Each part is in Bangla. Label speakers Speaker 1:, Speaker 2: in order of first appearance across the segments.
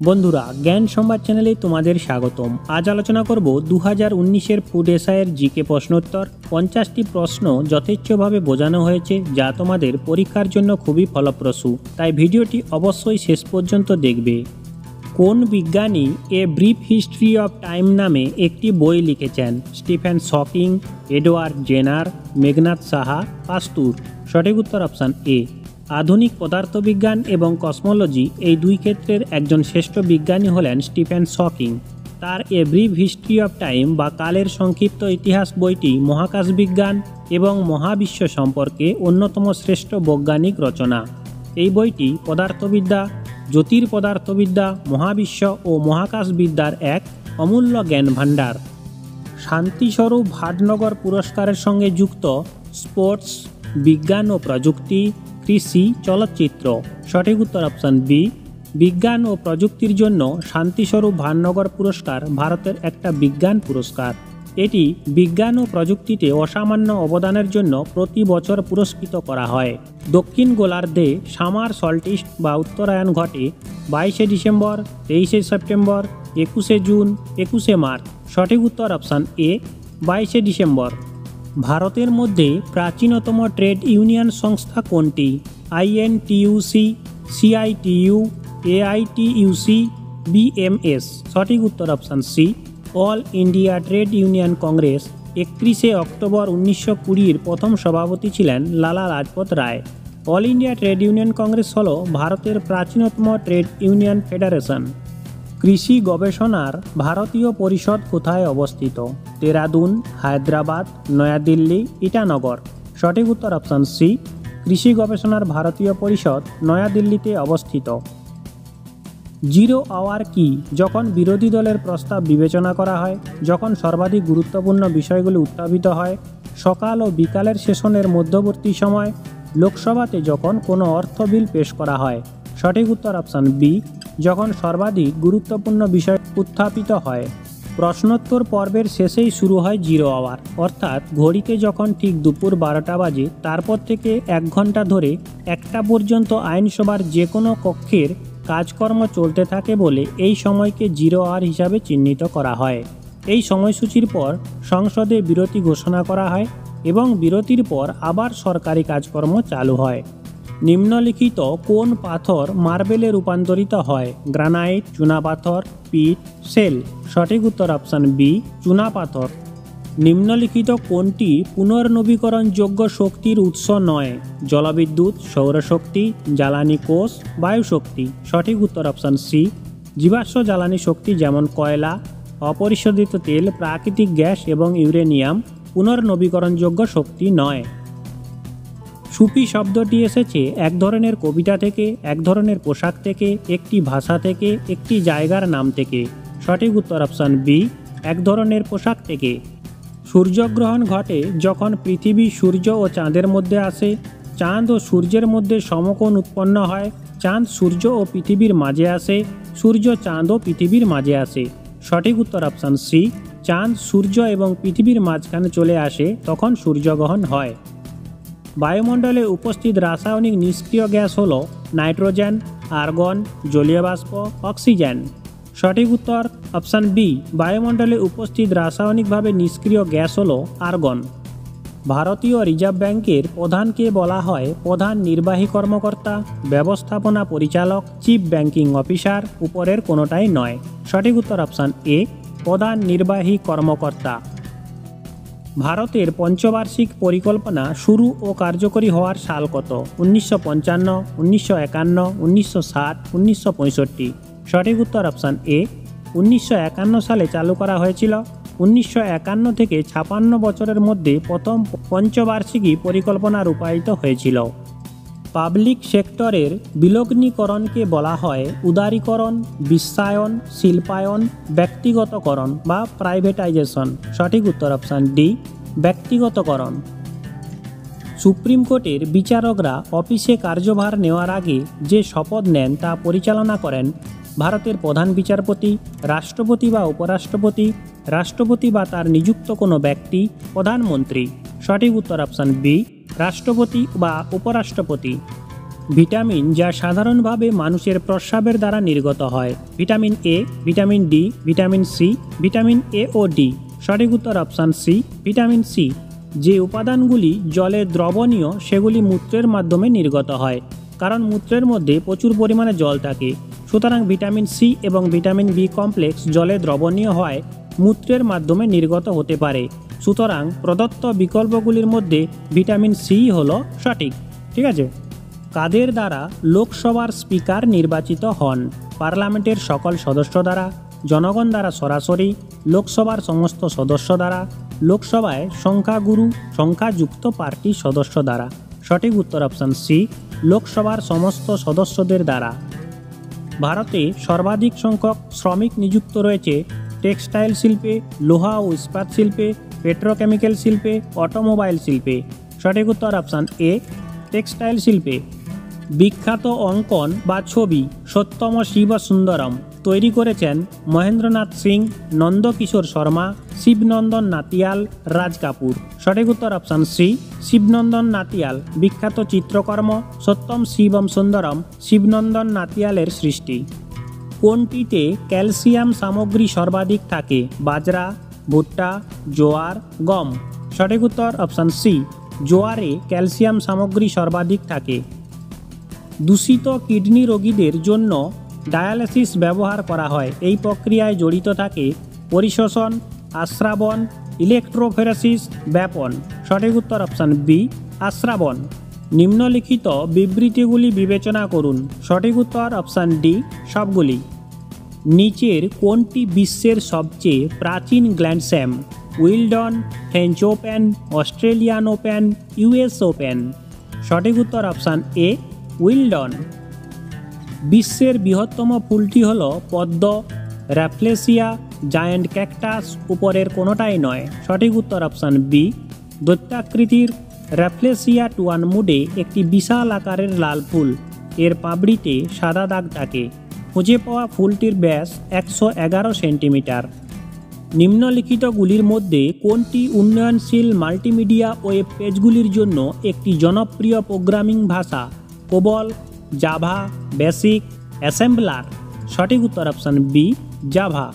Speaker 1: বন্ধুরা, জ্ঞান সংবাদ চ্যানেলে তোমাদের স্বাগতম। আজ আলোচনা করব দু হাজার উনিশের ফুড এসআইয়ের জিকে প্রশ্নোত্তর। পঞ্চাশটি প্রশ্ন যথেচ্ছভাবে বোঝানো হয়েছে, যা তোমাদের পরীক্ষার জন্য খুবই ফলপ্রসূ। তাই ভিডিওটি অবশ্যই শেষ পর্যন্ত দেখবে। কোন বিজ্ঞানী a brief history of time নামে একটি বই লিখেছেন? Stephen shocking Edward Jenner, Meghnad Saha, Pasteur. সঠিক উত্তর অপশান এ। আধুনিক পদার্থবিজ্ঞান এবং কসমোলজি এই দুই ক্ষেত্রের একজন শ্রেষ্ঠ বিজ্ঞানী হলেন স্টিফেন শকিং। তার A Brief History of Time বা কালের সংক্ষিপ্ত ইতিহাস বইটি মহাকাশ বিজ্ঞান এবং মহাবিশ্ব সম্পর্কে অন্যতম শ্রেষ্ঠ বৈজ্ঞানিক রচনা। এই বইটি পদার্থবিদ্যা জ্যোতির্পদার্থবিদ্যা মহাবিশ্ব ও মহাকাশবিদ্যার এক অমূল্য জ্ঞান ভাণ্ডার শান্তিস্বরূপ ভাটনগর পুরস্কারের সঙ্গে যুক্ত স্পোর্টস, বিজ্ঞান ও প্রযুক্তি কৃষি চলচ্চিত্র। সঠিক উত্তর অপশান বি। বিজ্ঞান ও প্রযুক্তির জন্য শান্তিস্বরূপ ভাননগর পুরস্কার ভারতের একটা বিজ্ঞান পুরস্কার। এটি বিজ্ঞান ও প্রযুক্তিতে অসামান্য অবদানের জন্য প্রতি বছর পুরস্কৃত করা হয়। দক্ষিণ গোলার্ধে সামার সল্টিস্ট বা উত্তরায়ণ ঘটে বাইশে ডিসেম্বর, তেইশে সেপ্টেম্বর, একুশে জুন, একুশে মার্চ। সঠিক উত্তর অপশান এ, বাইশে ডিসেম্বর। ভারতের মধ্যে প্রাচীনতম ট্রেড ইউনিয়ন সংস্থা কোনটি? INTUC, CITU, AITUC, BMS. সঠিক উত্তর option C. All India Trade Union Congress একত্রিশে অক্টোবর উনিশশো কুড়ির প্রথম সভাপতি ছিলেন Lala Lajpat Rai. All India Trade Union Congress হল ভারতের প্রাচীনতম ট্রেড ইউনিয়ন ফেডারেশন। কৃষি গবেষণার ভারতীয় পরিষদ কোথায় অবস্থিত? দেরাদুন, হায়দ্রাবাদ, নয়াদিল্লি, ইটানগর। সঠিক উত্তর অপশান সি, কৃষি গবেষণার ভারতীয় পরিষদ, নয়াদিল্লিতে অবস্থিত। জিরো আওয়ার কি যখন বিরোধী দলের প্রস্তাব বিবেচনা করা হয়, যখন সর্বাধিক গুরুত্বপূর্ণ বিষয়গুলি উত্থাপিত হয়, সকাল ও বিকালের সেশনের মধ্যবর্তী সময়, লোকসভাতে যখন কোনো অর্থ বিল পেশ করা হয়? সঠিক উত্তর অপশান বি, যখন সর্বাধিক গুরুত্বপূর্ণ বিষয় উত্থাপিত হয়। প্রশ্নোত্তর পর্বের শেষেই শুরু হয় জিরো আওয়ার। অর্থাৎ ঘড়িতে যখন ঠিক দুপুর বারোটা বাজে, তারপর থেকে এক ঘণ্টা ধরে একটা পর্যন্ত আইনসভার যে কোনো কক্ষের কাজকর্ম চলতে থাকে বলে এই সময়কে জিরো আওয়ার হিসাবে চিহ্নিত করা হয়। এই সময়সূচির পর সংসদে বিরতি ঘোষণা করা হয় এবং বিরতির পর আবার সরকারি কাজকর্ম চালু হয়। নিম্নলিখিত কোন পাথর মার্বেলে রূপান্তরিত হয়? গ্রানাইট চুনাপাথর পিট, সেল। সঠিক উত্তর অপশান বি চুনাপাথর নিম্নলিখিত কোনটি পুনর্নবীকরণযোগ্য শক্তির উৎস নয়? জলবিদ্যুৎ, সৌরশক্তি, জ্বালানি কোষ, বায়ুশক্তি। সঠিক উত্তর অপশান সি, জীবাশ্ম জ্বালানি শক্তি যেমন কয়লা, অপরিশোধিত তেল, প্রাকৃতিক গ্যাস এবং ইউরেনিয়াম পুনর্নবীকরণযোগ্য শক্তি নয়। সুফি শব্দটি এসেছে এক ধরনের কবিতা থেকে, এক ধরনের পোশাক থেকে, একটি ভাষা থেকে, একটি জায়গার নাম থেকে। সঠিক উত্তর অপশান বি, এক ধরনের পোশাক থেকে। সূর্যগ্রহণ ঘটে যখন পৃথিবী সূর্য ও চাঁদের মধ্যে আসে। চাঁদ ও সূর্যের মধ্যে সমকোণ উৎপন্ন হয়। চাঁদ সূর্য ও পৃথিবীর মাঝে আসে। সূর্য চাঁদ ও পৃথিবীর মাঝে আসে। সঠিক উত্তর অপশান সি, চাঁদ সূর্য এবং পৃথিবীর মাঝখানে চলে আসে তখন সূর্যগ্রহণ হয়। বায়ুমণ্ডলে উপস্থিত রাসায়নিক নিষ্ক্রিয় গ্যাস হল নাইট্রোজেন আর্গন জলীয় বাষ্প অক্সিজেন। সঠিক উত্তর অপশান বি, বায়ুমণ্ডলে উপস্থিত রাসায়নিকভাবে নিষ্ক্রিয় গ্যাস হল আর্গন ভারতীয় রিজার্ভ ব্যাংকের প্রধানকে বলা হয় প্রধান নির্বাহী কর্মকর্তা ব্যবস্থাপনা পরিচালক চিফ ব্যাংকিং অফিসার উপরের কোনোটাই নয়। সঠিক উত্তর অপশান এ প্রধান নির্বাহী কর্মকর্তা ভারতের পঞ্চবার্ষিক পরিকল্পনা শুরু ও কার্যকরী হওয়ার সাল কত? উনিশশো পঞ্চান্ন, উনিশশো একান্ন, উনিশশো ষাট, উনিশশো পঁয়ষট্টি। সঠিক উত্তর অপশান এ, উনিশশো একান্ন সালে চালু করা হয়েছিল। উনিশশো একান্ন থেকে ছাপান্ন বছরের মধ্যে প্রথম পঞ্চবার্ষিকী পরিকল্পনা রূপায়িত হয়েছিল। পাবলিক সেক্টরের বিলগ্নীকরণকে বলা হয় উদারীকরণ, বিশ্বায়ন, শিল্পায়ন, ব্যক্তিগতকরণ বা প্রাইভেটাইজেশন। সঠিক উত্তর অপশান ডি, ব্যক্তিগতকরণ। সুপ্রিম কোর্টের বিচারকরা অফিসে কার্যভার নেওয়ার আগে যে শপথ নেন তা পরিচালনা করেন ভারতের প্রধান বিচারপতি, রাষ্ট্রপতি বা উপরাষ্ট্রপতি, রাষ্ট্রপতি বা তার নিযুক্ত কোনো ব্যক্তি, প্রধানমন্ত্রী। সঠিক উত্তর অপশান বি রাষ্ট্রপতি বা উপরাষ্ট্রপতি। ভিটামিন যা সাধারণভাবে মানুষের প্রস্রাবের দ্বারা নির্গত হয়। Vitamin A vitamin D vitamin C vitamin A O D সঠিক উত্তর অপশান সি ভিটামিন সি যে উপাদানগুলি জলে দ্রবণীয়, সেগুলি মূত্রের মাধ্যমে নির্গত হয়। কারণ মূত্রের মধ্যে প্রচুর পরিমাণে জল থাকে। সুতরাং ভিটামিন সি এবং ভিটামিন বি কমপ্লেক্স জলে দ্রবণীয় হয়, মূত্রের মাধ্যমে নির্গত হতে পারে। সুতরাং প্রদত্ত বিকল্পগুলির মধ্যে ভিটামিন সি হল সঠিক, ঠিক আছে? কাদের দ্বারা লোকসভার স্পিকার নির্বাচিত হন? পার্লামেন্টের সকল সদস্য দ্বারা, জনগণ দ্বারা সরাসরি, লোকসভার সমস্ত সদস্য দ্বারা, লোকসভায় সংখ্যাগুরু, সংখ্যাযুক্ত পার্টির সদস্য দ্বারা। সঠিক উত্তর অপশান সি, লোকসভার সমস্ত সদস্যদের দ্বারা। ভারতে সর্বাধিক সংখ্যক শ্রমিক নিযুক্ত রয়েছে, টেক্সটাইল শিল্পে, লোহা ও ইস্পাত শিল্পে পেট্রোকেমিক্যাল শিল্পে অটোমোবাইল শিল্পে সঠিক উত্তর অপশান এ টেক্সটাইল শিল্পে বিখ্যাত অঙ্কন বা ছবি সত্যম শিব সুন্দরম তৈরি করেছেন মহেন্দ্রনাথ সিং, নন্দকিশোর শর্মা, শিবনন্দন নাতিয়াল, রাজ কাপুর। সঠিক উত্তর অপশান সি শিবনন্দন নাতিয়াল, বিখ্যাত চিত্রকর্ম সত্যম শিবম সুন্দরম, শিবনন্দন নাতিয়ালের সৃষ্টি। কোনটিতে ক্যালসিয়াম সামগ্রী সর্বাধিক থাকে? বাজরা ভুট্টা, জোয়ার, গম। সঠিক উত্তর অপশান সি জোয়ারে ক্যালসিয়াম সামগ্রী সর্বাধিক থাকে। দূষিত কিডনি রোগীদের জন্য ডায়ালিসিস ব্যবহার করা হয়। এই প্রক্রিয়ায় জড়িত থাকে পরিশোষণ, আশ্রাবণ, ইলেকট্রোফেরাসিস, ব্যাপন। সঠিক উত্তর অপশান বি আশ্রাবণ। নিম্নলিখিত বিবৃতিগুলি বিবেচনা করুন। সঠিক উত্তর অপশান ডি সবগুলি। নিচের কোনটি বিশ্বের সবচেয়ে প্রাচীন grand slam? Wimbledon, French Open, Australian Open US Open? সঠিক উত্তর অপশান এ, উইলডন। বিশ্বের বৃহত্তম ফুলটি হল পদ্ম, র্যাফলেসিয়া, জায়ান্ট ক্যাকটাস, উপরের কোনোটাই নয়। সঠিক উত্তর অপশান বি, দৈত্যাকৃতির র্যাফলেসিয়া টুয়ান মুডে একটি বিশাল আকারের লাল ফুল এর পাবড়িতে সাদা দাগ থাকে। খুঁজে পাওয়া ফুলটির ব্যাস একশো এগারো সেন্টিমিটার। নিম্নলিখিতগুলির মধ্যে কোনটি উন্নয়নশীল মাল্টিমিডিয়া ওয়েব পেজগুলির জন্য একটি জনপ্রিয় প্রোগ্রামিং ভাষা? কোবল জাভা বেসিক অ্যাসেম্বলার সঠিক উত্তর অপশান বি জাভা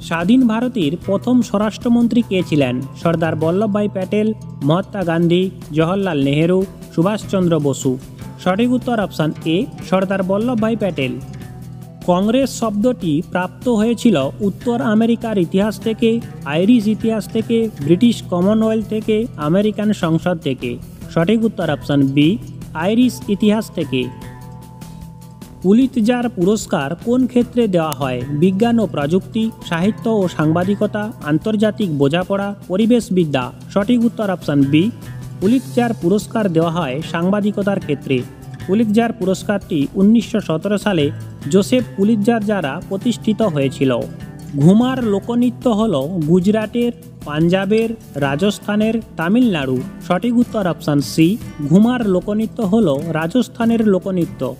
Speaker 1: স্বাধীন ভারতের প্রথম স্বরাষ্ট্রমন্ত্রী কে ছিলেন? সর্দার বল্লভভাই প্যাটেল, মহাত্মা গান্ধী, জওহরলাল নেহেরু, সুভাষচন্দ্র বসু। সঠিক উত্তর অপশান এ সর্দার বল্লভভাই প্যাটেল। কংগ্রেস শব্দটি প্রাপ্ত হয়েছিল উত্তর আমেরিকার ইতিহাস থেকে, আইরিশ ইতিহাস থেকে, ব্রিটিশ কমনওয়েলথ থেকে, আমেরিকান সংসদ থেকে। সঠিক উত্তর অপশান বি, আইরিশ ইতিহাস থেকে। পুলিৎজার পুরস্কার কোন ক্ষেত্রে দেওয়া হয়? বিজ্ঞান ও প্রযুক্তি, সাহিত্য ও সাংবাদিকতা, আন্তর্জাতিক বোঝাপড়া পরিবেশবিদ্যা সঠিক উত্তর অপশান বি, পুলিৎজার পুরস্কার দেওয়া হয় সাংবাদিকতার ক্ষেত্রে। পুলিৎজার পুরস্কারটি উনিশশো সতেরো সালে জোসেফ পুলিৎজার দ্বারা প্রতিষ্ঠিত হয়েছিল। ঘুমার লোকনৃত্য হল গুজরাটের, পাঞ্জাবের, রাজস্থানের তামিলনাড়ু। সঠিক উত্তর অপশান সি ঘুমার লোকনৃত্য হল রাজস্থানের লোকনৃত্য।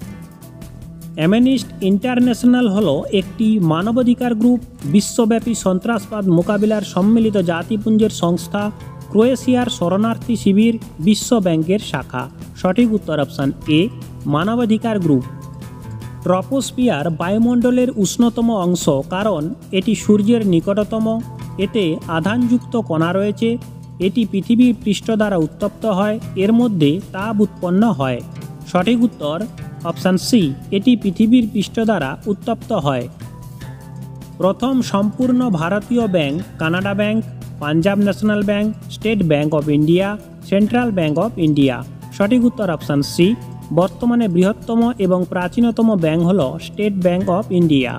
Speaker 1: অ্যামেনিস্ট ইন্টারন্যাশনাল হল একটি মানবাধিকার গ্রুপ, বিশ্বব্যাপী সন্ত্রাসবাদ মোকাবিলার সম্মিলিত জাতিপুঞ্জের সংস্থা, ক্রোয়েশিয়ার শরণার্থী শিবির, বিশ্ব ব্যাংকের শাখা। সঠিক উত্তর অপশান এ মানবাধিকার গ্রুপ। ট্রপোস্পিয়ার বায়ুমণ্ডলের উষ্ণতম অংশ, কারণ এটি সূর্যের নিকটতম। এতে আধানযুক্ত কণা রয়েছে। এটি পৃথিবীর পৃষ্ঠ দ্বারা উত্তপ্ত হয়। এর মধ্যে তাপ উৎপন্ন হয়। সঠিক উত্তর, অপশান সি, এটি পৃথিবীর পৃষ্ঠ দ্বারা উত্তপ্ত হয়। প্রথম সম্পূর্ণ ভারতীয় bank, Canara bank, Punjab National Bank, State Bank of India, Central Bank of India. সঠিক উত্তর, অপশান সি। বর্তমানে বৃহত্তম এবং প্রাচীনতম ব্যাংক হল স্টেট ব্যাংক অফ ইন্ডিয়া।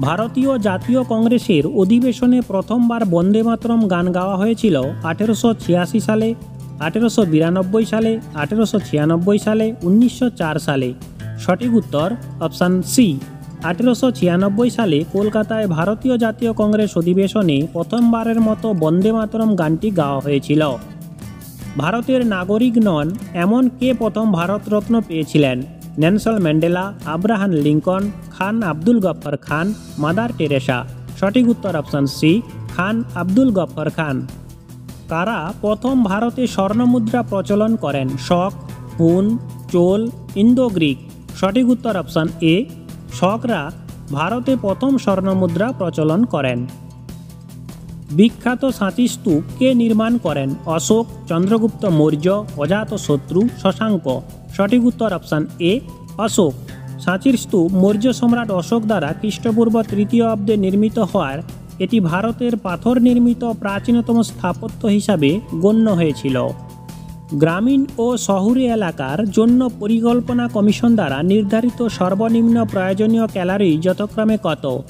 Speaker 1: ভারতীয় জাতীয় কংগ্রেসের অধিবেশনে প্রথমবার বন্দে মাতরম গান গাওয়া হয়েছিল আঠেরোশো ছিয়াশি সালে, আঠেরোশো বিরানব্বই সালে, আঠেরোশো ছিয়ানব্বই সালে, উনিশশো চার সালে। সঠিক উত্তর অপশান সি। আঠেরোশো ছিয়ানব্বই সালে কলকাতায় ভারতীয় জাতীয় কংগ্রেস অধিবেশনে প্রথমবারের মতো বন্দে মাতরম গানটি গাওয়া হয়েছিল। ভারতের নাগরিক নন, এমন কে প্রথম ভারতরত্ন পেয়েছিলেন? Nelson Mandela, Abraham Lincoln, Khan Abdul Ghaffar Khan, Mother Teresa. সঠিক উত্তর অপশান সি, খান আব্দুল গফর খান। কারা প্রথম ভারতে স্বর্ণমুদ্রা প্রচলন করেন? শক হুন, চোল ইন্দো গ্রিক সঠিক উত্তর অপশান এ শকরা ভারতে প্রথম স্বর্ণমুদ্রা প্রচলন করেন। বিখ্যাত সাঁচি স্তূপ কে নির্মাণ করেন অশোক, চন্দ্রগুপ্ত মৌর্য, অজাত শত্রু, শশাঙ্ক? সঠিক উত্তর অপশান এ, অশোক। সাঁচির স্তূপ মৌর্য সম্রাট অশোক দ্বারা খ্রিস্টপূর্ব তৃতীয় অব্দে নির্মিত হওয়ার এটি ভারতের পাথর নির্মিত প্রাচীনতম স্থাপত্য হিসাবে গণ্য হয়েছিল। গ্রামীণ ও শহুরে এলাকার জন্য পরিকল্পনা কমিশন দ্বারা নির্ধারিত সর্বনিম্ন প্রয়োজনীয় ক্যালারি যথাক্রমে কত?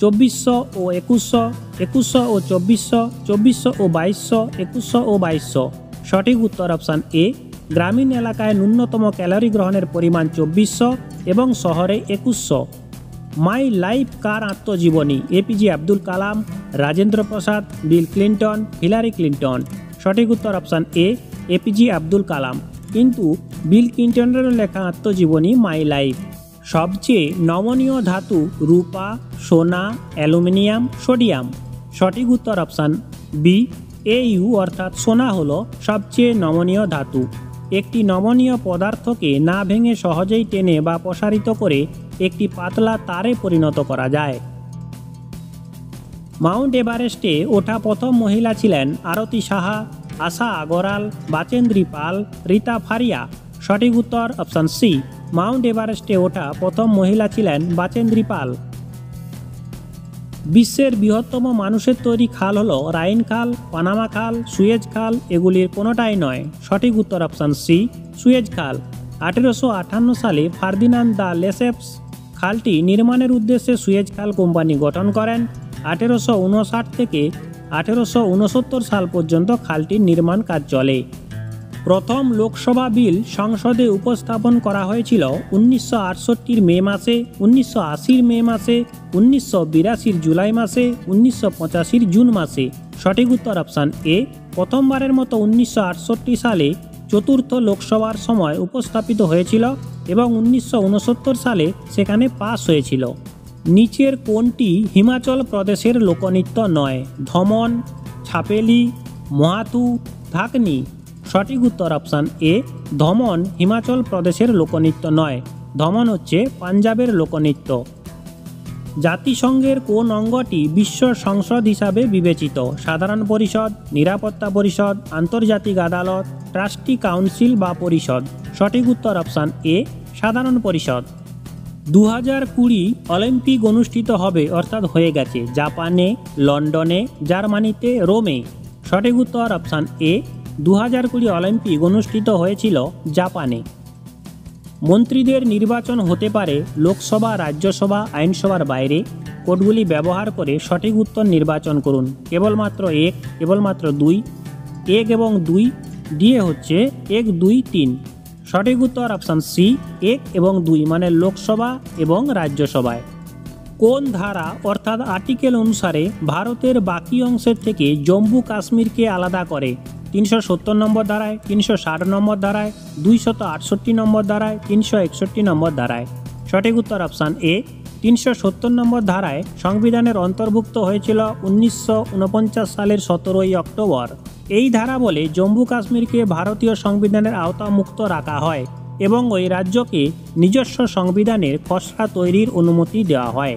Speaker 1: চব্বিশশো ও একুশশো একুশশো ও চব্বিশশো চব্বিশশো ও বাইশশো, একুশশো ও বাইশশো। সঠিক উত্তর অপশান এ, গ্রামীণ এলাকায় ন্যূনতম ক্যালোরি গ্রহণের পরিমাণ চব্বিশশো এবং শহরে একুশশো। মাই লাইফ কার আত্মজীবনী APJ Abdul Kalam, Rajendra Prasad, Bill Clinton, Hillary Clinton. সঠিক উত্তর option A APJ Abdul Kalam. কিন্তু বিল ক্লিন্টনের লেখা আত্মজীবনী মাই লাইফ। সবচেয়ে নমনীয় ধাতু রূপা, সোনা, অ্যালুমিনিয়াম, সোডিয়াম। সঠিক উত্তর অপশান বি, এ ইউ, অর্থাৎ সোনা হলো সবচেয়ে নমনীয় ধাতু। একটি নমনীয় পদার্থকে না ভেঙে সহজেই টেনে বা প্রসারিত করে একটি পাতলা তারে পরিণত করা যায়। মাউন্ট এভারেস্টে ওঠা প্রথম মহিলা ছিলেন আরতি সাহা, আশা আগরাল বাচেন্দ্রী পাল, রীতা ফারিয়া। সঠিক উত্তর অপশান সি মাউন্ট এভারেস্টে ওঠা প্রথম মহিলা ছিলেন বাচেন্দ্রী পাল। বিশ্বের বৃহত্তম মানুষের তৈরি খাল হলো রাইন খাল, পানামা খাল, সুয়েজ খাল, এগুলির কোনোটাই নয়। সঠিক উত্তর অপশান সি, সুয়েজ খাল। আঠেরোশো আটান্ন সালে ফার্দিনান্দ দ্য লেসেপস খালটি নির্মাণের উদ্দেশ্যে সুয়েজ খাল কোম্পানি গঠন করেন। আঠেরোশো উনষাট থেকে আঠেরোশো উনসত্তর সাল পর্যন্ত খালটির নির্মাণ কাজ চলে। প্রথম লোকসভা বিল সংসদে উপস্থাপন করা হয়েছিল উনিশশো আটষট্টির মে মাসে, উনিশশো আশির মে মাসে, উনিশশো বিরাশির জুলাই মাসে, উনিশশো পঁচাশির জুন মাসে। সঠিক উত্তর অপশান এ, প্রথমবারের মতো উনিশশো আটষট্টি সালে চতুর্থ লোকসভার সময় উপস্থাপিত হয়েছিল এবং উনিশশো উনসত্তর সালে সেখানে পাস হয়েছিল। নিচের কোনটি হিমাচল প্রদেশের লোকনৃত্য নয়? ধমন, ছাপেলি, মহাতু ধাকনি সঠিক উত্তর অপশান এ, ধমন হিমাচল প্রদেশের লোকনৃত্য নয়। ধমন হচ্ছে পাঞ্জাবের লোকনৃত্য। জাতিসংঘের কোন অঙ্গটি বিশ্ব সংসদ হিসাবে বিবেচিত? সাধারণ পরিষদ, নিরাপত্তা পরিষদ, আন্তর্জাতিক আদালত, ট্রাস্টি কাউন্সিল বা পরিষদ? সঠিক উত্তর অপশান এ, সাধারণ পরিষদ। দু হাজার কুড়ি অলিম্পিক অনুষ্ঠিত হবে, অর্থাৎ হয়ে গেছে। জাপানে, লন্ডনে, জার্মানিতে, রোমে। সঠিক উত্তর অপশান এ দু হাজার কুড়ি অলিম্পিক অনুষ্ঠিত হয়েছিল জাপানে। মন্ত্রীদের নির্বাচন হতে পারে লোকসভা, রাজ্যসভা, আইনসভার বাইরে। কোডগুলি ব্যবহার করে সঠিক উত্তর নির্বাচন করুন। কেবলমাত্র এক, কেবলমাত্র দুই, এক এবং দুই, দিয়ে হচ্ছে এক, দুই, তিন। সঠিক উত্তর অপশান সি, এক এবং দুই মানে লোকসভা এবং রাজ্যসভায়। কোন ধারা, অর্থাৎ আর্টিকেল অনুসারে ভারতের বাকি অংশের থেকে জম্মু কাশ্মীরকে আলাদা করে? তিনশো সত্তর নম্বর ধারায়, তিনশো ষাট নম্বর ধারায়, দুইশত আটষট্টি নম্বর ধারায়, তিনশো একষট্টি নম্বর ধারায়। সঠিক উত্তর অপশান এ, তিনশো সত্তর নম্বর ধারায় সংবিধানের অন্তর্ভুক্ত হয়েছিল উনিশশো উনপঞ্চাশ সালের সতেরোই অক্টোবর। এই ধারা বলে জম্মু কাশ্মীরকে ভারতীয় সংবিধানের আওতামুক্ত রাখা হয় এবং ওই রাজ্যকে নিজস্ব সংবিধানের খসড়া তৈরির অনুমতি দেওয়া হয়।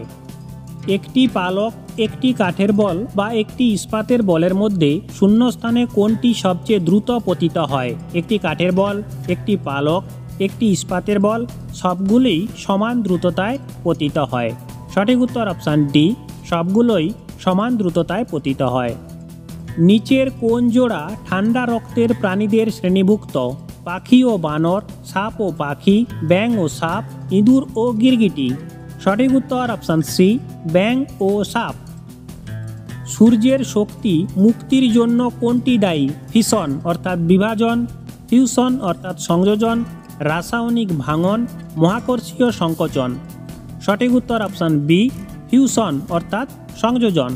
Speaker 1: একটি পালক একটি কাঠের বল বা একটি ইস্পাতের বলের মধ্যে শূন্যস্থানে কোনটি সবচেয়ে দ্রুত পতিত হয়? একটি কাঠের বল, একটি পালক, একটি ইস্পাতের বল, সবগুলোই সমান দ্রুততায় পতিত হয়। সঠিক উত্তর অপশান ডি, সবগুলোই সমান দ্রুততায় পতিত হয়। নিচের কোন জোড়া ঠান্ডা রক্তের প্রাণীদের শ্রেণীভুক্ত? পাখি ও বানর, সাপ ও পাখি ব্যাং ও সাপ, ইঁদুর ও গিরগিটি। সঠিক উত্তর অপশান সি ব্যাং ও সাপ। সূর্যের শক্তি মুক্তির জন্য কোনটি দায়ী? ফিশন অর্থাৎ বিভাজন, ফিউশন অর্থাৎ সংযোজন, রাসায়নিক ভাঙন, মহাকর্ষীয় সংকোচন। সঠিক উত্তর অপশান বি, ফিউশন অর্থাৎ সংযোজন।